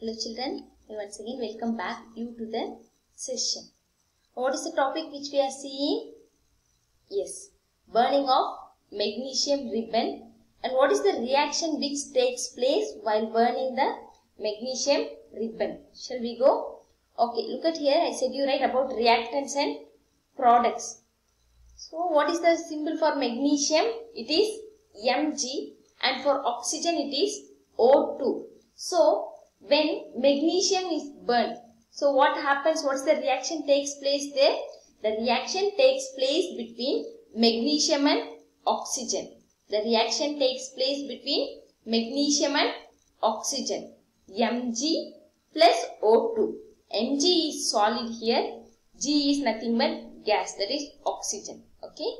Hello children, once again welcome back you to the session. What is the topic which we are seeing? Yes, burning of magnesium ribbon and what is the reaction which takes place while burning the magnesium ribbon? Shall we go? Okay, look at here I said you write about reactants and products. So what is the symbol for magnesium? It is Mg and for oxygen it is O2. So when magnesium is burnt, so what happens? What's the reaction takes place there? The reaction takes place between magnesium and oxygen. The reaction takes place between magnesium and oxygen. Mg plus O2. Mg is solid here. G is nothing but gas that is oxygen. Okay.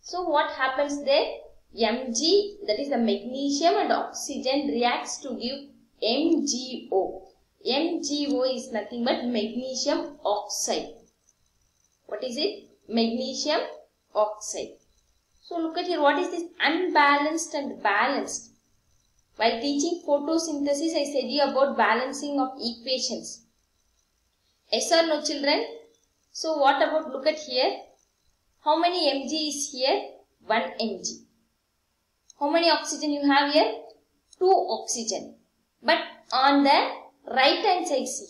So what happens there? Mg that is the magnesium and oxygen reacts to give MgO. MgO is nothing but magnesium oxide. What is it? Magnesium oxide. So look at here. What is this unbalanced and balanced? While teaching photosynthesis, I said you about balancing of equations. Yes or no children? So what about look at here. How many Mg is here? 1 Mg. How many oxygen you have here? 2 oxygen. But on the right hand side see.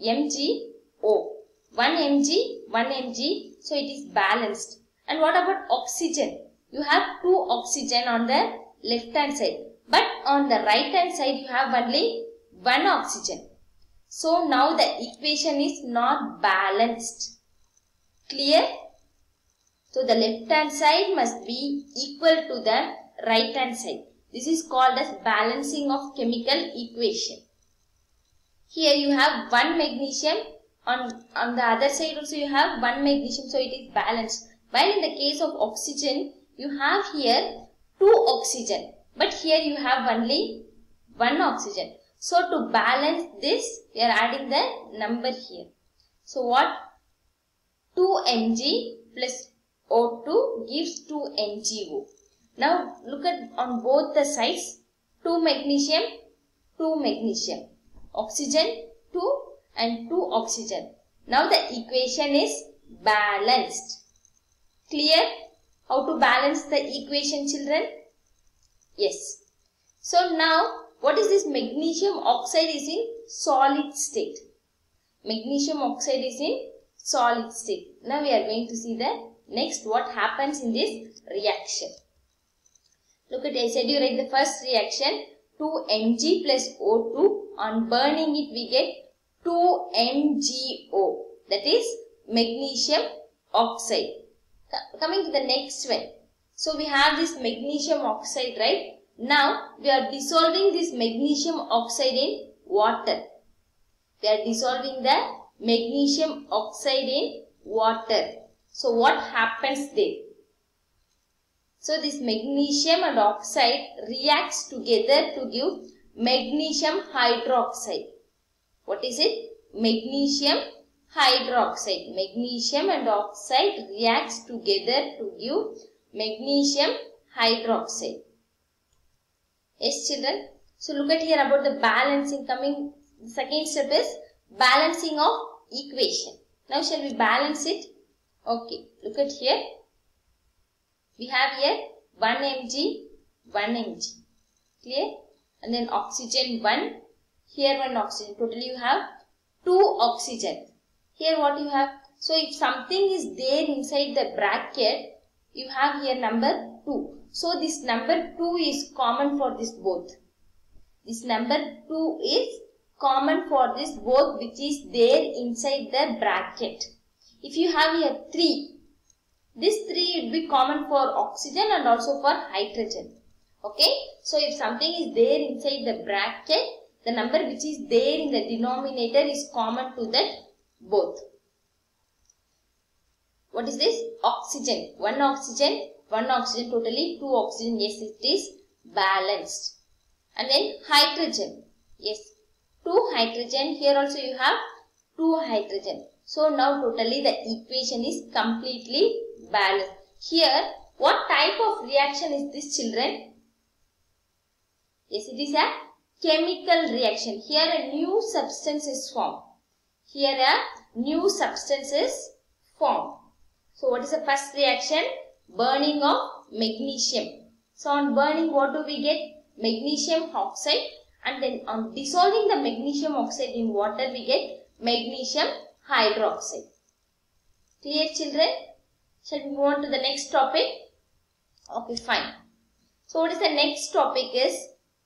MgO. 1 Mg, 1 Mg. So it is balanced. And what about oxygen? You have 2 oxygen on the left hand side. But on the right hand side you have only 1 oxygen. So now the equation is not balanced. Clear? So the left hand side must be equal to the right hand side. This is called as balancing of chemical equation. Here you have one magnesium. On, on the other side also you have one magnesium. So it is balanced. While in the case of oxygen, you have here two oxygen. But here you have only one oxygen. So to balance this, we are adding the number here. So what? 2 Mg plus O2 gives 2 MgO. Now look at on both the sides 2 magnesium, 2 magnesium. Oxygen 2 and 2 oxygen. Now the equation is balanced. Clear? How to balance the equation children? Yes. So now what is this magnesium oxide is in solid state. Magnesium oxide is in solid state. Now we are going to see the next what happens in this reaction. Look at I said you write the first reaction 2 Mg plus O2 on burning it we get 2 MgO that is magnesium oxide. Coming to the next one. So we have this magnesium oxide right. Now we are dissolving this magnesium oxide in water. We are dissolving the magnesium oxide in water. So what happens there? So this magnesium and oxide reacts together to give magnesium hydroxide. What is it? Magnesium hydroxide. Magnesium and oxide reacts together to give magnesium hydroxide. Yes children. So look at here about the balancing coming. The second step is balancing of equation. Now shall we balance it? Okay. Look at here. We have here 1 mg, 1 mg. Clear? And then oxygen 1. Here 1 oxygen. Totally you have 2 oxygen. Here what you have? So if something is there inside the bracket, you have here number 2. So this number 2 is common for this both. This number 2 is common for this both which is there inside the bracket. If you have here 3, this 3 would be common for oxygen and also for hydrogen. Okay. So if something is there inside the bracket, the number which is there in the denominator is common to that both. What is this? Oxygen. One oxygen, one oxygen, totally two oxygen. Yes, it is balanced. And then hydrogen. Yes, two hydrogen. Here also you have two hydrogen. So now totally the equation is completely balanced. Here, what type of reaction is this children? Yes, it is a chemical reaction. Here a new substance is formed. Here a new substance is formed. So what is the first reaction? Burning of magnesium. So on burning what do we get? Magnesium oxide and then on dissolving the magnesium oxide in water we get magnesium hydroxide. Clear children? Shall we move on to the next topic? Okay, fine. So what is the next topic is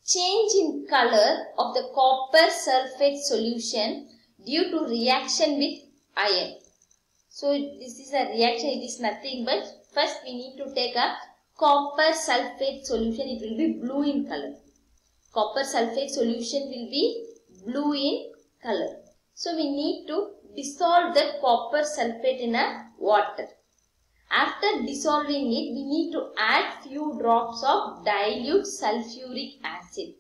change in color of the copper sulfate solution due to reaction with iron. So this is a reaction, it is nothing but first we need to take a copper sulfate solution, it will be blue in color. Copper sulfate solution will be blue in color. So we need to dissolve the copper sulfate in a water. After dissolving it, we need to add few drops of dilute sulfuric acid.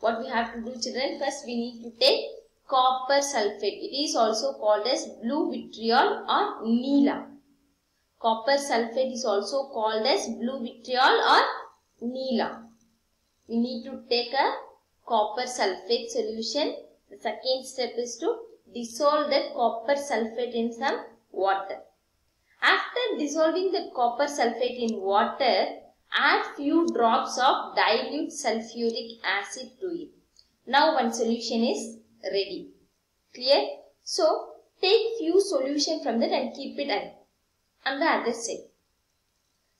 What we have to do children, first we need to take copper sulfate. It is also called as blue vitriol or Nila. Copper sulfate is also called as blue vitriol or Nila. We need to take a copper sulfate solution. The second step is to dissolve the copper sulfate in some water. After dissolving the copper sulfate in water, add few drops of dilute sulfuric acid to it. Now one solution is ready. Clear? So, take few solution from that and keep it on the other side.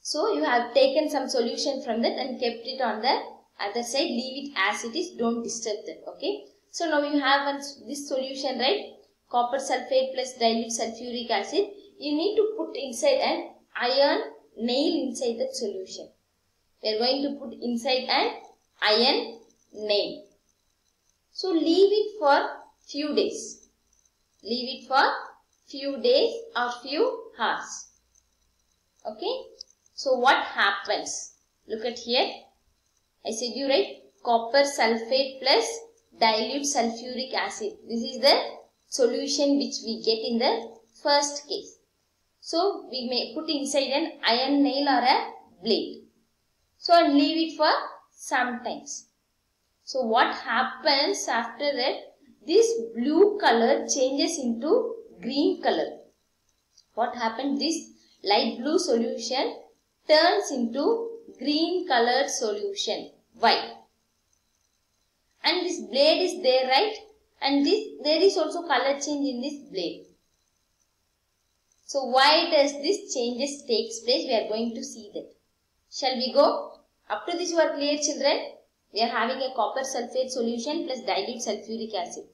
So, you have taken some solution from that and kept it on the other side. Leave it as it is. Don't disturb that. Okay. So, now you have one, this solution, right? Copper sulfate plus dilute sulfuric acid you need to put inside an iron nail inside the solution. We are going to put inside an iron nail. So leave it for few days. Leave it for few days or few hours. Okay. So what happens? Look at here. I said you right. Copper sulfate plus dilute sulfuric acid. This is the solution which we get in the first case. So we may put inside an iron nail or a blade. So and leave it for some times. So what happens after that? This blue color changes into green color. What happened? This light blue solution turns into green colored solution. Why? And this blade is there, right? And this there is also color change in this blade. So why does this changes takes place? We are going to see that. Shall we go? Up to this you are clear children? We are having a copper sulfate solution plus dilute sulfuric acid.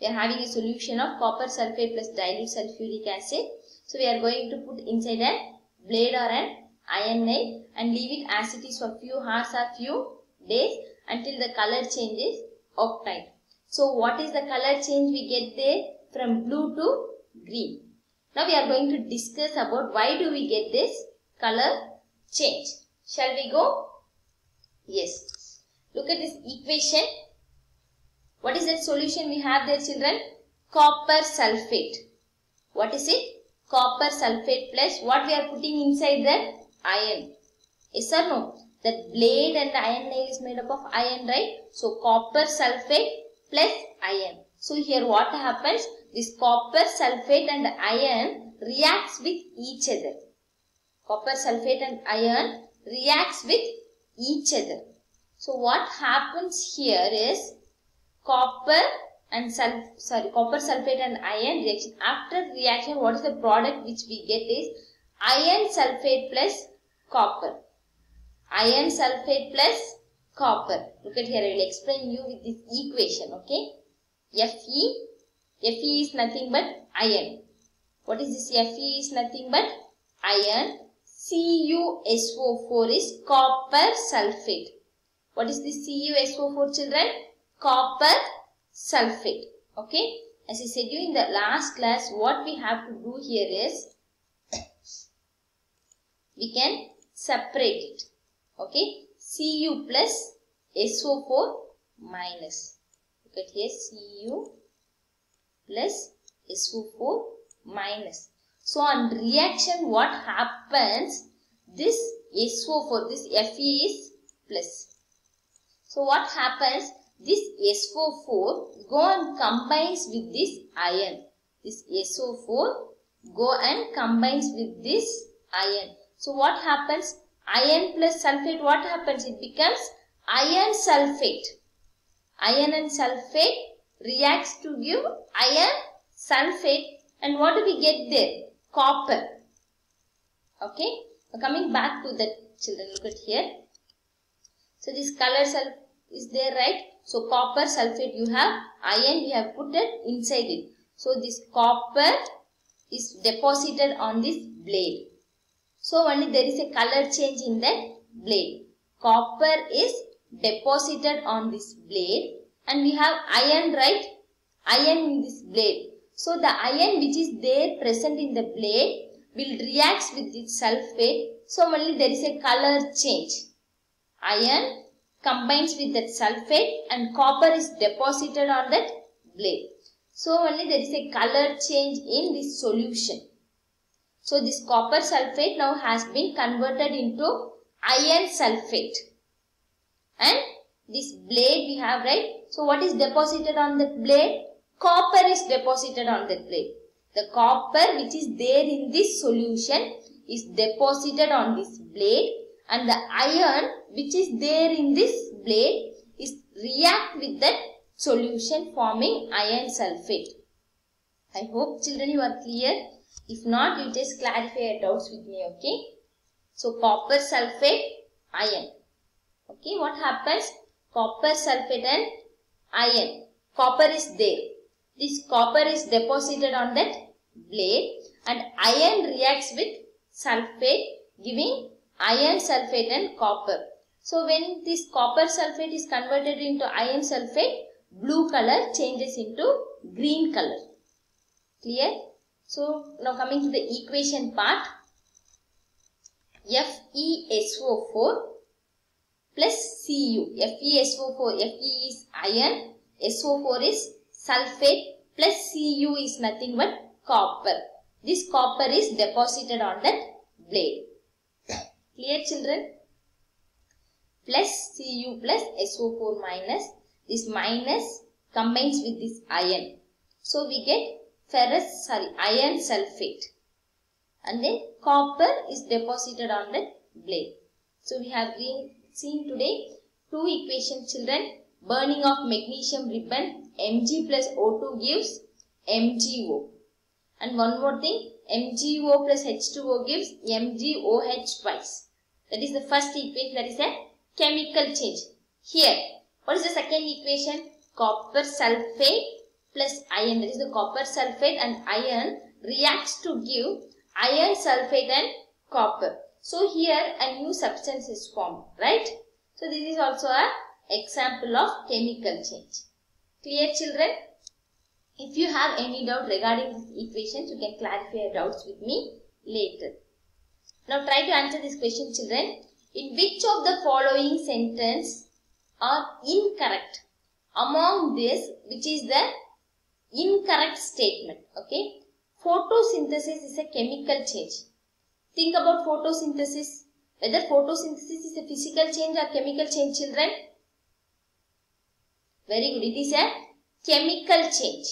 We are having a solution of copper sulfate plus dilute sulfuric acid. So we are going to put inside a blade or an iron nail and leave it as it is for few hours or few days until the color changes obtained. So what is the color change we get there? From blue to green. Now we are going to discuss about why do we get this color change. Shall we go? Yes. Look at this equation. What is that solution we have there children? Copper sulfate. What is it? Copper sulfate plus what we are putting inside that? Iron. Yes or no? That blade and the iron nail is made up of iron, right? So copper sulfate plus iron. So here what happens? This copper sulfate and iron reacts with each other. Copper sulfate and iron reacts with each other. So what happens here is copper and sulf sorry copper sulfate and iron reaction. After reaction what is the product which we get is iron sulfate plus copper. Iron sulfate plus copper. Look at here I will explain you with this equation okay. Fe, Fe is nothing but iron. What is this Fe is nothing but iron. CuSO4 is copper sulfate. What is this CuSO4 children? Copper sulfate. Okay. As I said you in the last class, what we have to do here is, we can separate it. Okay. Cu plus SO4 minus. Look at here Cu plus SO4 minus. So on reaction what happens? This SO4, this Fe is plus. So what happens? this SO4 go and combines with this iron. This SO4 go and combines with this iron. So what happens? Iron plus sulfate, what happens? It becomes iron sulfate. Iron and sulfate reacts to give iron sulfate and what do we get there? Copper. Okay. Now coming back to the children, look at here. So this color is there, right? So copper sulfate you have, iron we have put it inside it. So this copper is deposited on this blade. So only there is a color change in that blade. Copper is deposited on this blade and we have iron, right? Iron in this blade. So the iron which is there present in the blade will react with its sulfate. So only there is a color change. Iron combines with that sulfate and copper is deposited on that blade. So only there is a color change in this solution. So this copper sulfate now has been converted into iron sulfate. And this blade we have right. So what is deposited on the blade? Copper is deposited on the blade. The copper which is there in this solution is deposited on this blade and the iron which is there in this blade is react with that solution forming iron sulfate. I hope children you are clear. If not, you just clarify your doubts with me, okay? So, copper sulfate, iron. Okay, what happens? Copper sulfate and iron. Copper is there. This copper is deposited on that blade and iron reacts with sulfate giving iron sulfate and copper. So when this copper sulfate is converted into iron sulfate, blue color changes into green color. Clear? So now coming to the equation part. FeSO4 plus Cu. FeSO4, Fe is iron, SO4 is sulfate plus Cu is nothing but copper. This copper is deposited on that blade. Clear children? Plus Cu plus SO4 minus. This minus combines with this iron. So we get ferrous, sorry, iron sulfate. And then copper is deposited on that blade. So we have been seen today two equations children. Burning of magnesium ribbon Mg plus O2 gives MgO. And one more thing MgO plus H2O gives MgOH twice. That is the first equation that is a chemical change. Here, what is the second equation? Copper sulfate plus iron. That is the copper sulfate and iron reacts to give iron sulfate and copper. So here a new substance is formed, right? So this is also a example of chemical change. Clear children? If you have any doubt regarding these equations, you can clarify your doubts with me later. Now try to answer this question children. In which of the following sentence are incorrect? Among this, which is the incorrect statement? Okay. Photosynthesis is a chemical change. Think about photosynthesis. Whether photosynthesis is a physical change or chemical change children? Very good. It is a chemical change.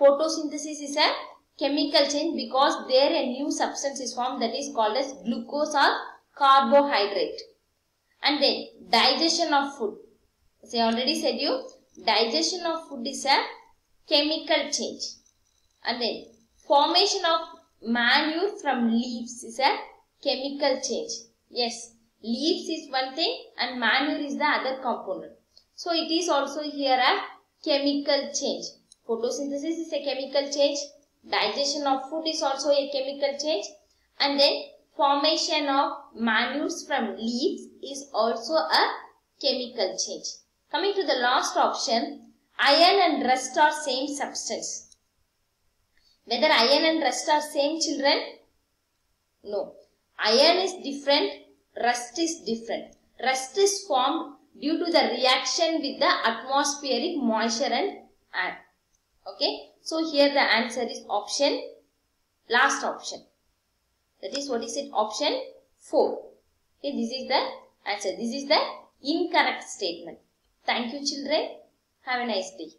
Photosynthesis is a chemical change because there a new substance is formed that is called as glucose or carbohydrate. And then digestion of food. As I already said you, digestion of food is a chemical change. And then formation of manure from leaves is a chemical change. Yes, leaves is one thing and manure is the other component. So it is also here a chemical change. Photosynthesis is a chemical change. Digestion of food is also a chemical change. And then formation of manures from leaves is also a chemical change. Coming to the last option, iron and rust are same substance. Whether iron and rust are same children? No. Iron is different, rust is different. Rust is formed due to the reaction with the atmospheric moisture and air. Okay. So here the answer is option, last option. That is what is it? Option 4. Okay, this is the answer. This is the incorrect statement. Thank you children. Have a nice day.